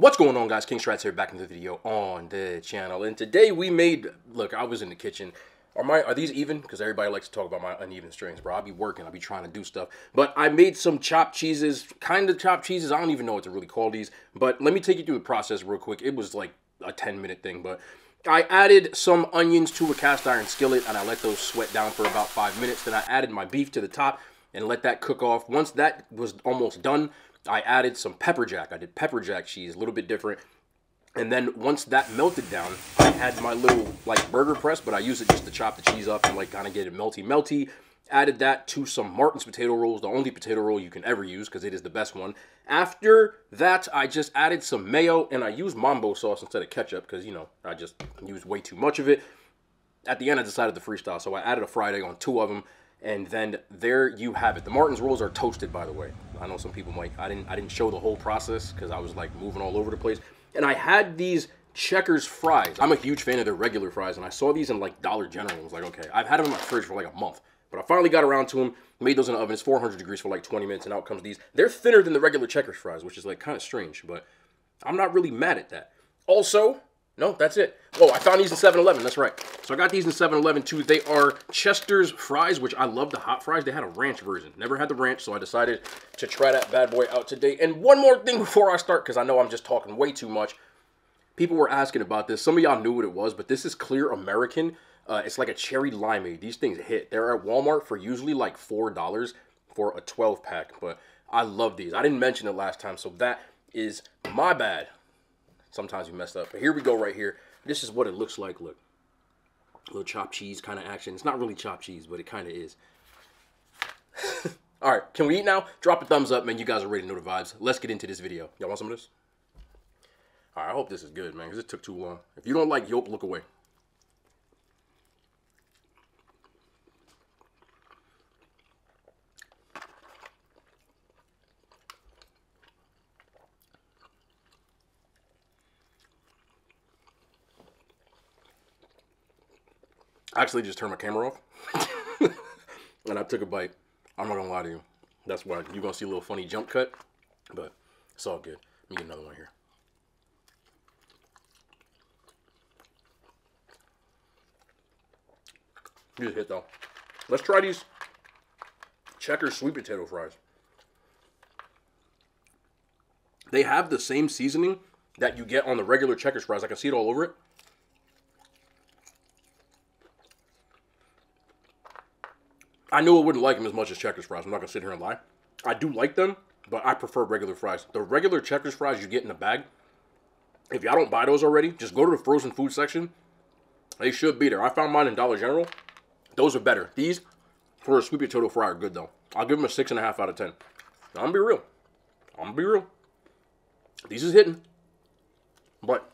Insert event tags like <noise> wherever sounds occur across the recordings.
What's going on guys, King Schratz here back in the video on the channel. And today we made, look, I was in the kitchen. Are my are these even? Because everybody likes to talk about my uneven strings, bro. I'll be working, I'll be trying to do stuff. But I made some chopped cheeses, kind of chopped cheeses. I don't even know what to really call these. But let me take you through the process real quick. It was like a 10 minute thing, but I added some onions to a cast iron skillet and I let those sweat down for about five minutes. Then I added my beef to the top and let that cook off. Once that was almost done, I added some pepper jack. I did pepper jack cheese, a little bit different. And then once that melted down, I had my little like burger press, but I use it just to chop the cheese up and like kind of get it melty melty. Added that to some Martin's potato rolls, the only potato roll you can ever use because it is the best one. After that, I just added some mayo and I used mambo sauce instead of ketchup because, you know, I just used way too much of it. At the end, I decided to freestyle, so I added a fried egg on two of them and then there you have it. The Martin's rolls are toasted, by the way. I know some people might. I didn't. I didn't show the whole process because I was like moving all over the place. And I had these Checkers fries. I'm a huge fan of their regular fries, and I saw these in like Dollar General. I was like, okay, I've had them in my fridge for like a month, but I finally got around to them. Made those in the oven. It's 400 degrees for like 20 minutes, and out comes these. They're thinner than the regular Checkers fries, which is like kind of strange, but I'm not really mad at that. Also, no, that's it. Oh, I found these in 7-Eleven. That's right. So I got these in 7-Eleven too. They are Chester's fries, which I love the hot fries. They had a ranch version. Never had the ranch, so I decided to try that bad boy out today. And one more thing before I start, because I know I'm just talking way too much. People were asking about this. Some of y'all knew what it was, but this is Clear American. Uh, it's like a cherry limeade. These things hit. They're at Walmart for usually like $4 for a 12 pack, but I love these. I didn't mention it last time, so that is my bad. Sometimes we messed up. But here we go right here. This is what it looks like. Look. A little chopped cheese kind of action. It's not really chopped cheese, but it kind of is. <laughs> All right, can we eat now? Drop a thumbs up, man. You guys are ready know the vibes. Let's get into this video. Y'all want some of this? All right, I hope this is good, man, because it took too long. If you don't like yolk, look away. Actually just turned my camera off <laughs> and I took a bite. I'm not gonna lie to you. That's why you're gonna see a little funny jump cut, but it's all good. Let me get another one here. Just hit though. Let's try these checker sweet potato fries. They have the same seasoning that you get on the regular checkers fries. I can see it all over it. I knew I wouldn't like them as much as Checkers fries. I'm not gonna sit here and lie. I do like them, but I prefer regular fries. The regular Checkers fries you get in a bag, if y'all don't buy those already, just go to the frozen food section. They should be there. I found mine in Dollar General. Those are better. These for a sweet potato fry are good though. I'll give them a six and a half out of ten. I'm gonna be real. I'm gonna be real. These is hitting, but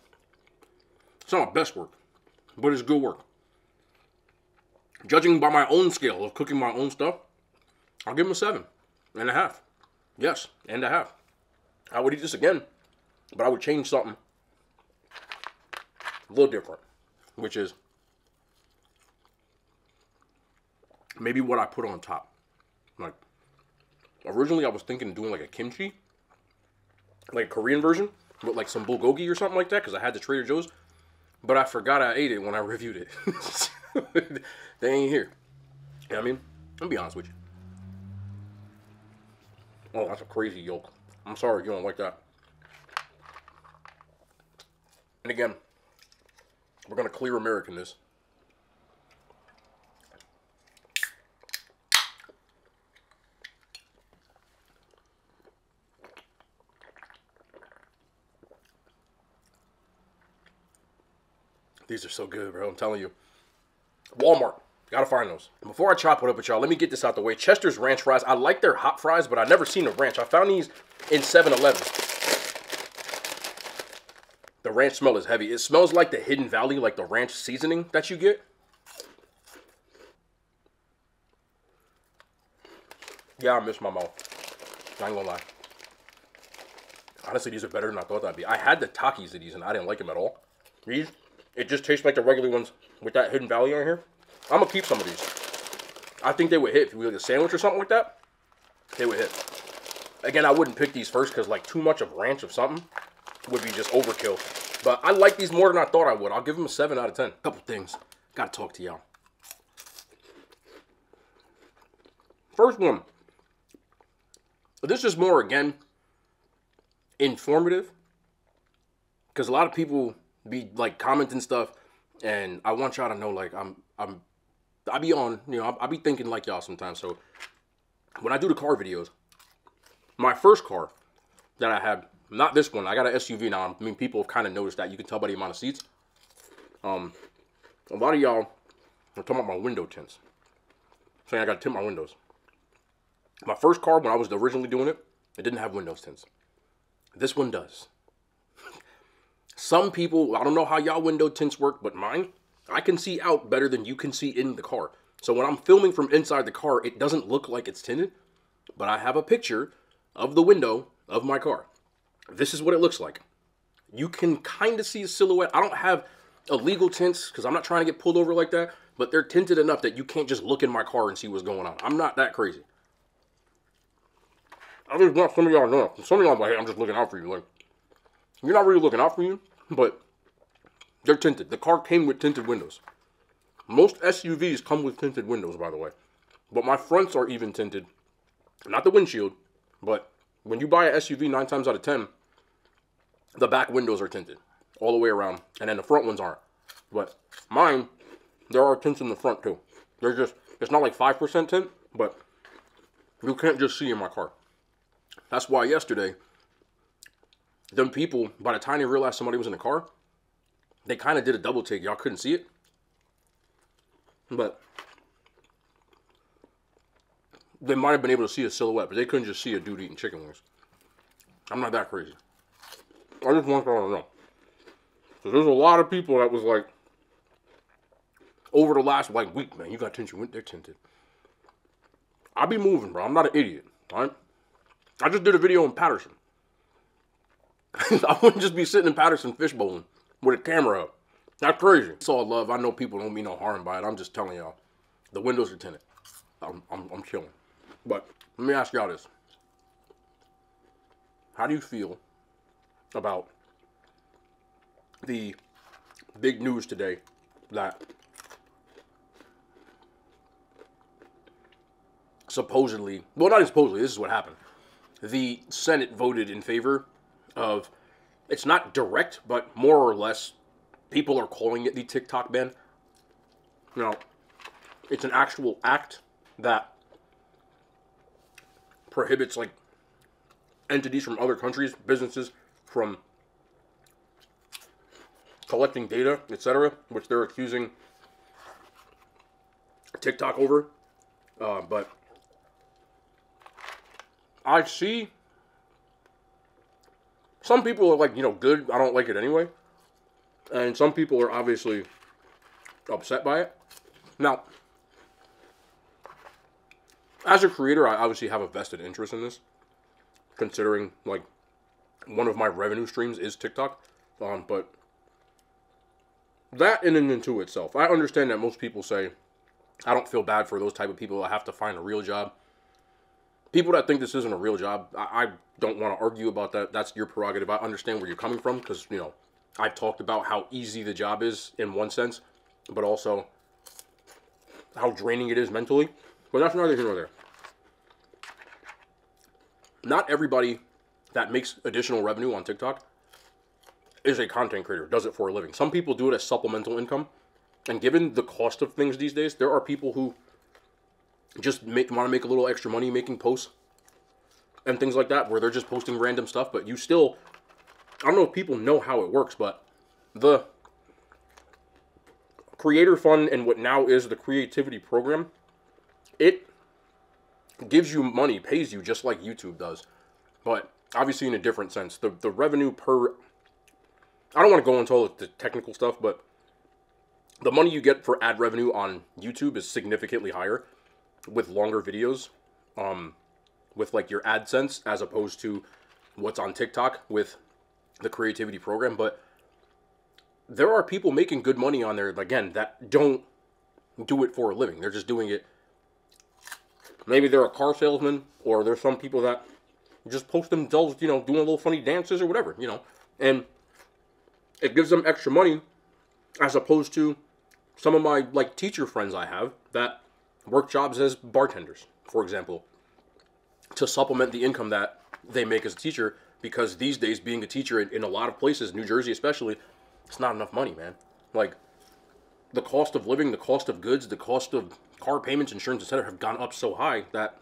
it's not my best work, but it's good work. Judging by my own scale of cooking my own stuff, I'll give them a seven and a half. Yes, and a half. I would eat this again, but I would change something a little different, which is maybe what I put on top. Like, originally I was thinking doing like a kimchi, like a Korean version, with like some bulgogi or something like that, because I had the Trader Joe's, but I forgot I ate it when I <laughs> reviewed it. <laughs> <laughs> they ain't here. You know what I mean? I'll be honest with you. Oh, that's a crazy yolk. I'm sorry you don't like that. And again, we're going to clear American this. These are so good, bro. I'm telling you. Walmart. Gotta find those. Before I chop it up with y'all, let me get this out the way. Chester's Ranch fries. I like their hot fries, but i never seen a ranch. I found these in 7-Eleven. The ranch smell is heavy. It smells like the Hidden Valley, like the ranch seasoning that you get. Yeah, I miss my mouth. I ain't gonna lie. Honestly, these are better than I thought they'd be. I had the Takis of these, and I didn't like them at all. These, it just tastes like the regular ones with that Hidden Valley on here. I'm gonna keep some of these. I think they would hit if you like a sandwich or something like that. They would hit. Again, I wouldn't pick these first because like too much of ranch of something would be just overkill. But I like these more than I thought I would. I'll give them a 7 out of 10. Couple things. Gotta talk to y'all. First one. This is more, again, informative. Because a lot of people be, like, commenting stuff. And I want y'all to know, like, I'm, I'm, I be on, you know, I, be thinking like y'all sometimes. So, when I do the car videos, my first car that I had, not this one, I got an SUV now. I mean, people have kind of noticed that. You can tell by the amount of seats. Um, a lot of y'all are talking about my window tints. Saying I got to tint my windows. My first car, when I was originally doing it, it didn't have windows tints. This one does. Some people, I don't know how y'all window tints work, but mine, I can see out better than you can see in the car. So when I'm filming from inside the car, it doesn't look like it's tinted, but I have a picture of the window of my car. This is what it looks like. You can kind of see a silhouette. I don't have illegal tints because I'm not trying to get pulled over like that, but they're tinted enough that you can't just look in my car and see what's going on. I'm not that crazy. I just want some of y'all to know. Some of y'all like, hey, I'm just looking out for you. Like, you're not really looking out for you, but they're tinted. The car came with tinted windows. Most SUVs come with tinted windows, by the way. But my fronts are even tinted. Not the windshield, but when you buy an SUV, nine times out of ten, the back windows are tinted all the way around, and then the front ones aren't. But mine, there are tints in the front too. They're just, it's not like 5% tint, but you can't just see in my car. That's why yesterday, them people, by the time they realized somebody was in the car, they kind of did a double take. Y'all couldn't see it. But they might have been able to see a silhouette, but they couldn't just see a dude eating chicken wings. I'm not that crazy. I just want y'all to know. So there's a lot of people that was like, over the last like week, man, you got tinted. They're tinted. I be moving, bro. I'm not an idiot. All right. I just did a video in Paterson. <laughs> I wouldn't just be sitting in Paterson fishbowling with a camera up. That's crazy. It's all love. I know people don't mean no harm by it. I'm just telling y'all. The windows are tinted. I'm, I'm, I'm chilling. But let me ask y'all this. How do you feel about the big news today that supposedly, well, not supposedly, this is what happened. The Senate voted in favor of, it's not direct, but more or less, people are calling it the TikTok ban. Now, it's an actual act that prohibits like entities from other countries, businesses from collecting data, etc., which they're accusing TikTok over. Uh, but I see some people are like, you know, good. I don't like it anyway. And some people are obviously upset by it. Now, as a creator, I obviously have a vested interest in this, considering like one of my revenue streams is TikTok. Um, but that in and into itself, I understand that most people say I don't feel bad for those type of people that have to find a real job. People that think this isn't a real job, I, I don't want to argue about that. That's your prerogative. I understand where you're coming from because you know I've talked about how easy the job is in one sense, but also how draining it is mentally. But that's neither here nor there. Not everybody that makes additional revenue on TikTok is a content creator, does it for a living. Some people do it as supplemental income. And given the cost of things these days, there are people who just make want to make a little extra money making posts and things like that where they're just posting random stuff, but you still I don't know if people know how it works, but the creator fund and what now is the creativity program, it gives you money, pays you just like YouTube does, but obviously in a different sense. The the revenue per I don't want to go into all the technical stuff, but the money you get for ad revenue on YouTube is significantly higher with longer videos, um, with like your AdSense as opposed to what's on TikTok with the creativity program. But there are people making good money on there again that don't do it for a living. They're just doing it. Maybe they're a car salesman, or there's some people that just post themselves, you know, doing little funny dances or whatever. You know, And it gives them extra money as opposed to some of my like teacher friends I have that work jobs as bartenders, for example, to supplement the income that they make as a teacher because these days being a teacher in, in a lot of places, New Jersey especially, it's not enough money, man. Like the cost of living, the cost of goods, the cost of car payments, insurance, etc., have gone up so high that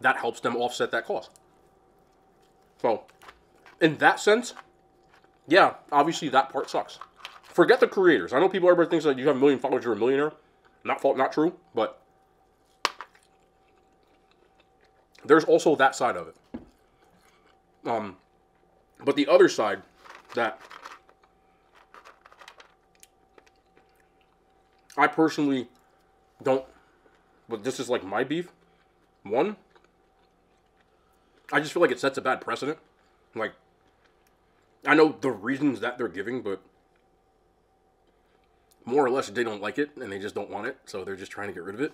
that helps them offset that cost. So, in that sense, yeah, obviously that part sucks. Forget the creators. I know people, everybody thinks that you have a million followers, you're a millionaire. Not fault, not true, but there's also that side of it. Um, but the other side that I personally don't, but this is like my beef. One, I just feel like it sets a bad precedent. Like, I know the reasons that they're giving, but more or less they don't like it and they just don't want it, so they're just trying to get rid of it.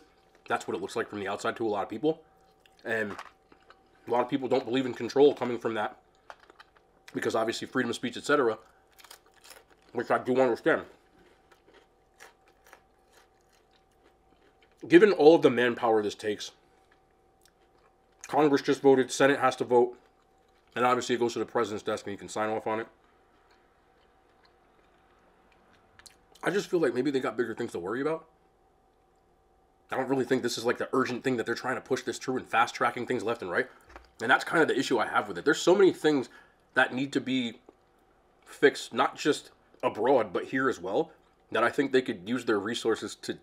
That's what it looks like from the outside to a lot of people. And a lot of people don't believe in control coming from that because obviously freedom of speech, etc., which I do understand. Given all of the manpower this takes, Congress just voted, Senate has to vote, and obviously it goes to the president's desk and he can sign off on it. I just feel like maybe they got bigger things to worry about. I don't really think this is like the urgent thing that they're trying to push this through and fast tracking things left and right. And that's kind of the issue I have with it. There's so many things that need to be fixed, not just abroad, but here as well, that I think they could use their resources to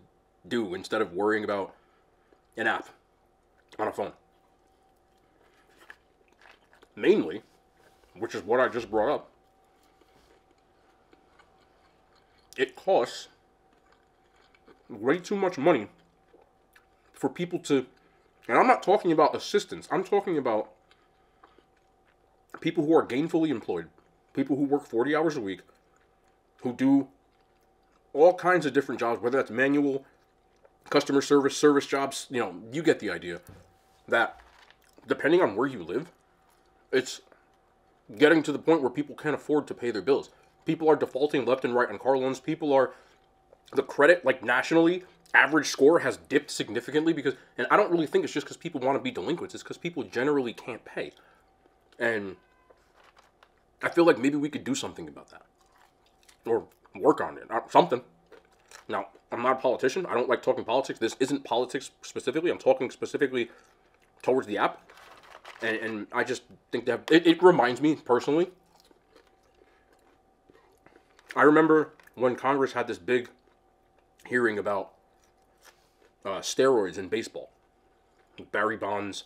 do instead of worrying about an app on a phone. Mainly, which is what I just brought up, it costs way too much money for people to and I'm not talking about assistants. I'm talking about people who are gainfully employed, people who work 40 hours a week, who do all kinds of different jobs, whether that's manual, customer service, service jobs, you know, you get the idea. That depending on where you live, it's getting to the point where people can't afford to pay their bills. People are defaulting left and right on car loans. People are the credit like nationally average score has dipped significantly because, and I don't really think it's just because people want to be delinquents. It's because people generally can't pay, and I feel like maybe we could do something about that, or work on it, or something. Now, I'm not a politician. I don't like talking politics. This isn't politics specifically. I'm talking specifically towards the app, and, and I just think that it, it reminds me personally. I remember when Congress had this big hearing about uh, steroids in baseball. Barry Bonds,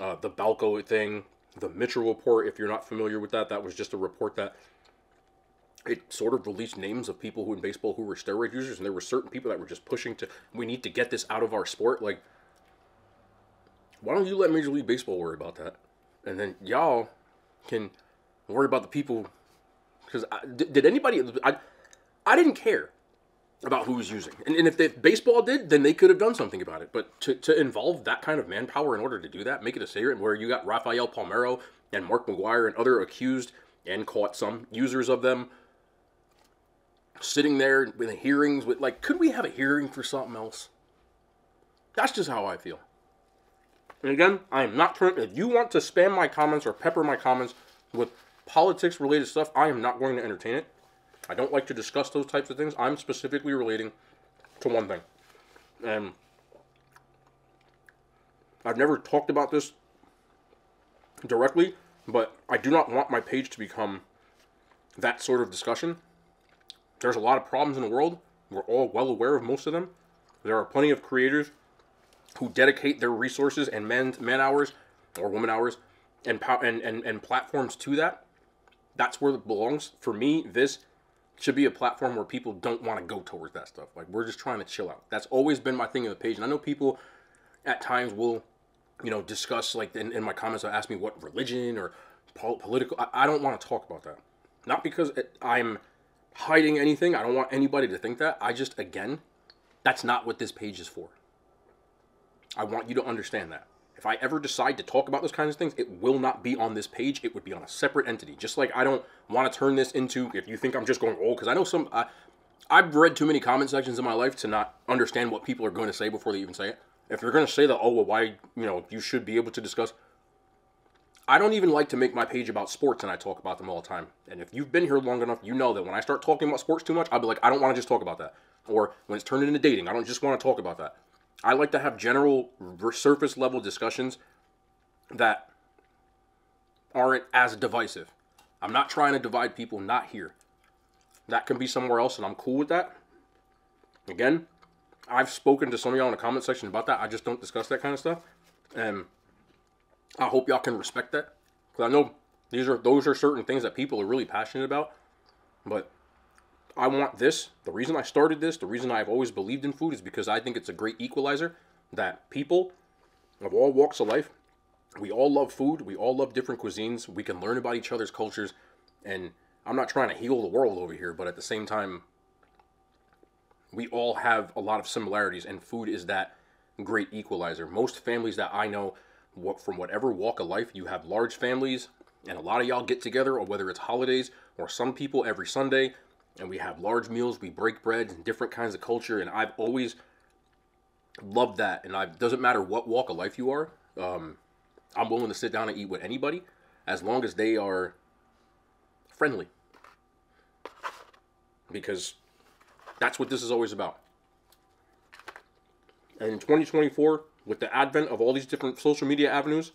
uh, the Balco thing, the Mitchell report. If you're not familiar with that, that was just a report that it sort of released names of people who in baseball who were steroid users, and there were certain people that were just pushing to we need to get this out of our sport. Like, why don't you let Major League Baseball worry about that, and then y'all can worry about the people? Because did, did anybody? I I didn't care about who was using. And, and if, they, baseball did, then they could have done something about it. But to, to involve that kind of manpower in order to do that, make it a secret where you got Rafael Palmeiro and Mark McGwire and other accused and caught some users of them sitting there with hearings with like could we have a hearing for something else that's just how i feel and again i am not trying if you want to spam my comments or pepper my comments with politics related stuff i am not going to entertain it I don't like to discuss those types of things. I'm specifically relating to one thing. And I've never talked about this directly, but I do not want my page to become that sort of discussion. There's a lot of problems in the world. We're all well aware of most of them. There are plenty of creators who dedicate their resources and man, man hours or woman hours and, and, and, and platforms to that. That's where it belongs. For me, this should be a platform where people don't want to go towards that stuff. Like we're just trying to chill out. That's always been my thing in the page. And I know people at times will, you know, discuss like in, in my comments, will ask me what religion or pol- political. I, I, don't want to talk about that. Not because it, I'm hiding anything. I don't want anybody to think that. I just again, that's not what this page is for. I want you to understand that. If I ever decide to talk about those kinds of things, it will not be on this page. It would be on a separate entity. Just like I don't want to turn this into, if you think I'm just going, oh, because I know some, I've read too many comment sections in my life to not understand what people are going to say before they even say it. If you're going to say that, oh, well, why, you know, you should be able to discuss. I don't even like to make my page about sports and I talk about them all the time. And if you've been here long enough, you know that when I start talking about sports too much, I'll be like, I don't want to just talk about that. Or when it's turned into dating, I don't just want to talk about that. I like to have general surface level discussions that aren't as divisive. I'm not trying to divide people, not here. That can be somewhere else, and I'm cool with that. Again, I've spoken to some of y'all in the comment section about that. I just don't discuss that kind of stuff. And I hope y'all can respect that. Because I know these are those are certain things that people are really passionate about. But I want this. The reason I started this, the reason I've always believed in food is because I think it's a great equalizer that people of all walks of life, we all love food, we all love different cuisines, we can learn about each other's cultures, and I'm not trying to heal the world over here, but at the same time, we all have a lot of similarities, and food is that great equalizer. Most families that I know, from whatever walk of life, you have large families, and a lot of y'all get together, or whether it's holidays, or some people every Sunday, and we have large meals. We break bread and different kinds of culture, and I've always loved that. And I doesn't matter what walk of life you are. Um, I'm willing to sit down and eat with anybody, as long as they are friendly, because that's what this is always about. And in 2024, with the advent of all these different social media avenues,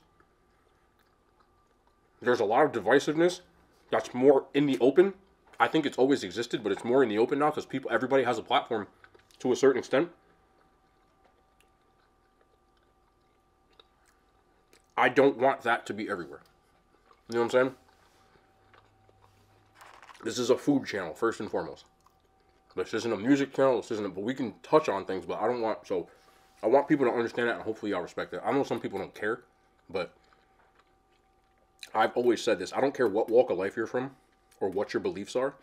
there's a lot of divisiveness that's more in the open I think it's always existed, but it's more in the open now because people, everybody has a platform to a certain extent. I don't want that to be everywhere. You know what I'm saying? This is a food channel, first and foremost. This isn't a music channel. This isn't, a, but we can touch on things. But I don't want so. I want people to understand that, and hopefully y'all respect it. I know some people don't care, but I've always said this. I don't care what walk of life you're from or what your beliefs are,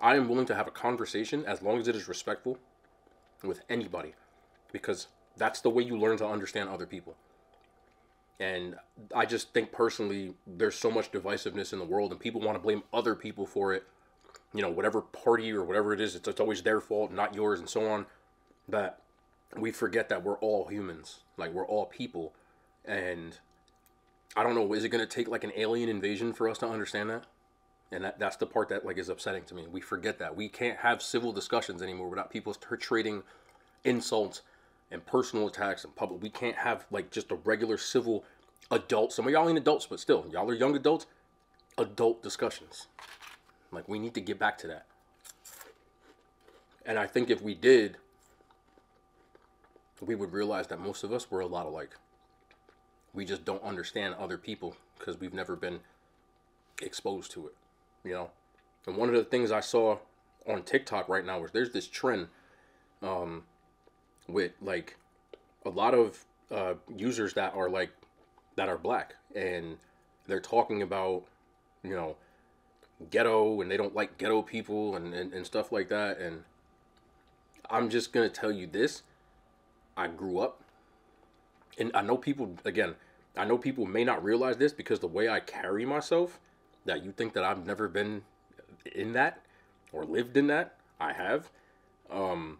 I am willing to have a conversation as long as it is respectful with anybody because that's the way you learn to understand other people. And I just think personally, there's so much divisiveness in the world, and people want to blame other people for it. You know, whatever party or whatever it is, it's, it's always their fault, not yours, and so on. That we forget that we're all humans, like we're all people. And I don't know, is it going to take like an alien invasion for us to understand that? And that, that's the part that like is upsetting to me. We forget that. We can't have civil discussions anymore without people trading insults and personal attacks in public. We can't have like just a regular civil adult some of y'all ain't adults but still y'all are young adults adult discussions. Like we need to get back to that. And i think if we did we would realize that most of us were a lot alike. We just don't understand other people because we've never been exposed to it you know. And one of the things I saw on TikTok right now is there's this trend um, with like a lot of uh, users that are like that are black. And they're talking about you know ghetto and they don't like ghetto people and, and, and stuff like that. And i'm just gonna tell you this. I grew up and i know people again i know people may not realize this because the way i carry myself that you think that I've never been in that or lived in that. I have. Um,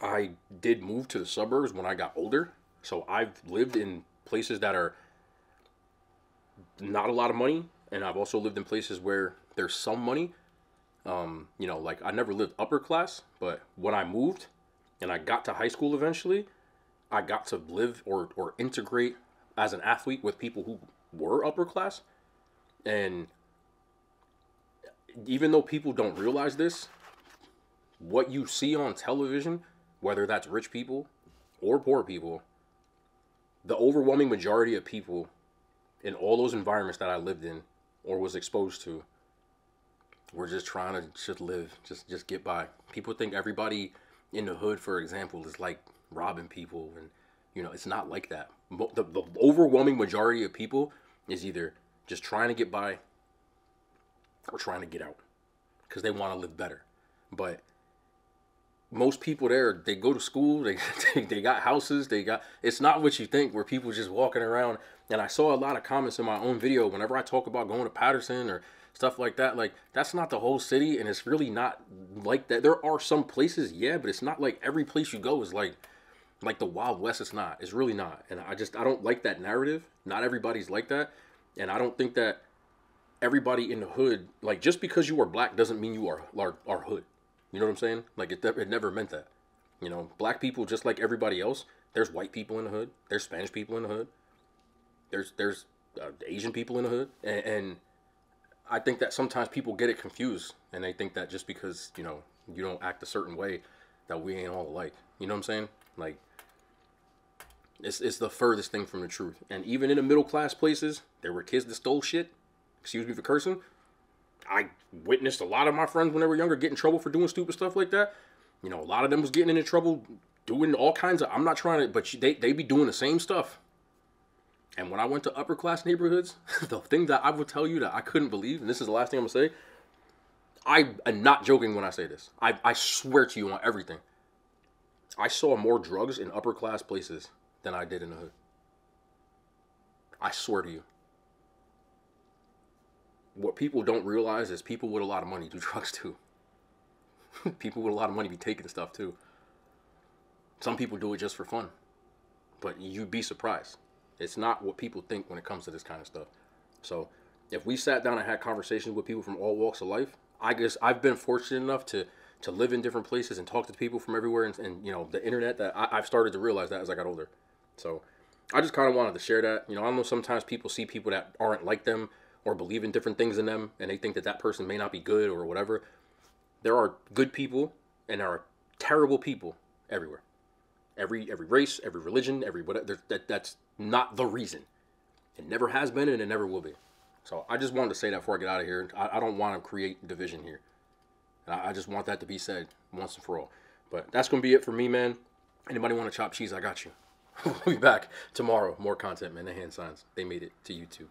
I did move to the suburbs when I got older, so I've lived in places that are not a lot of money, and I've also lived in places where there's some money. Um, you know, like I never lived upper class, but when I moved and I got to high school eventually, I got to live or or integrate as an athlete with people who were upper class, and even though people don't realize this, what you see on television, whether that's rich people or poor people, the overwhelming majority of people in all those environments that I lived in or was exposed to were just trying to just live, just just get by. People think everybody in the hood, for example, is like robbing people, and you know it's not like that. The, the overwhelming majority of people is either just trying to get by or trying to get out because they want to live better. But most people there they go to school they, <laughs> they they got houses they got it's not what you think where people just walking around. And i saw a lot of comments in my own video whenever i talk about going to Paterson or stuff like that like that's not the whole city and it's really not like that. There are some places yeah but it's not like every place you go is like like the wild west it's not it's really not. And i just i don't like that narrative. Not everybody's like that. And i don't think that everybody in the hood like just because you are black doesn't mean you are are, are hood you know what I'm saying? Like it, it never meant that. You know, black people just like everybody else. There's white people in the hood. There's Spanish people in the hood. There's there's uh, Asian people in the hood, and, and I think that sometimes people get it confused, and they think that just because you know you don't act a certain way, that we ain't all alike. You know what I'm saying? Like it's it's the furthest thing from the truth. And even in the middle class places, there were kids that stole shit. Excuse me for cursing. I witnessed a lot of my friends when they were younger get in trouble for doing stupid stuff like that. You know, a lot of them was getting into trouble doing all kinds of. I'm not trying to, but they they be doing the same stuff. And when I went to upper class neighborhoods, <laughs> the thing that I would tell you that I couldn't believe, and this is the last thing I'm gonna say, I am not joking when I say this. I, I swear to you on everything. I saw more drugs in upper class places than I did in the hood. I swear to you what people don't realize is people with a lot of money do <laughs> drugs too. people with a lot of money be taking stuff too. Some people do it just for fun. But you'd be surprised. It's not what people think when it comes to this kind of stuff. So if we sat down and had conversations with people from all walks of life, I guess I've been fortunate enough to to live in different places and talk to people from everywhere and, and you know the internet that I, I've started to realize that as I got older. So I just kind of wanted to share that. You know, I know sometimes people see people that aren't like them or believe in different things in them and they think that that person may not be good or whatever. There are good people and there are terrible people everywhere. Every every race, every religion, every whatever. That that's not the reason. It never has been and it never will be. So I just wanted to say that before I get out of here. I, I don't want to create division here. I, I just want that to be said once and for all. But that's gonna be it for me, man. Anybody want to chop cheese? I got you. <laughs> we'll be back tomorrow. More content, man. The hand signs. They made it to YouTube.